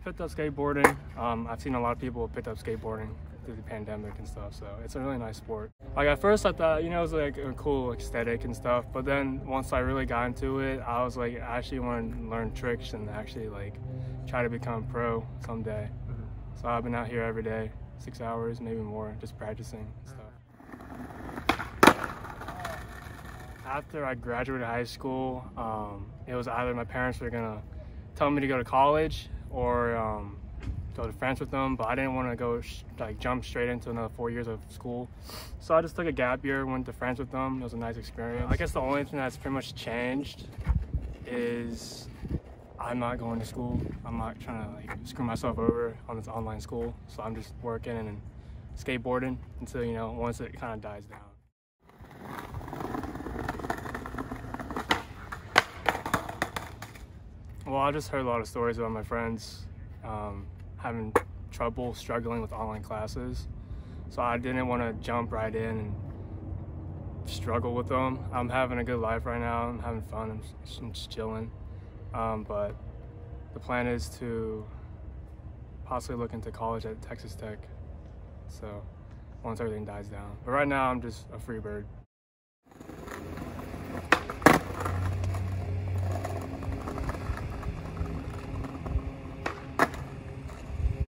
I picked up skateboarding. Um, I've seen a lot of people picked up skateboarding through the pandemic and stuff, so it's a really nice sport. Like at first I thought, you know, it was like a cool aesthetic and stuff, but then once I really got into it, I was like, I actually want to learn tricks and actually like try to become pro someday. Mm-hmm. So I've been out here every day, six hours, maybe more, just practicing and stuff. After I graduated high school, um, it was either my parents were gonna tell me to go to college or um, go to France with them, but I didn't want to go like jump straight into another four years of school. So I just took a gap year, went to France with them. It was a nice experience. I guess the only thing that's pretty much changed is I'm not going to school. I'm not trying to like screw myself over on this online school. So I'm just working and skateboarding until you know once it kind of dies down. Well, I just heard a lot of stories about my friends um, having trouble struggling with online classes. So I didn't want to jump right in and struggle with them. I'm having a good life right now. I'm having fun. I'm I'm just chilling. Um, but the plan is to possibly look into college at Texas Tech. So once everything dies down. But right now I'm just a free bird.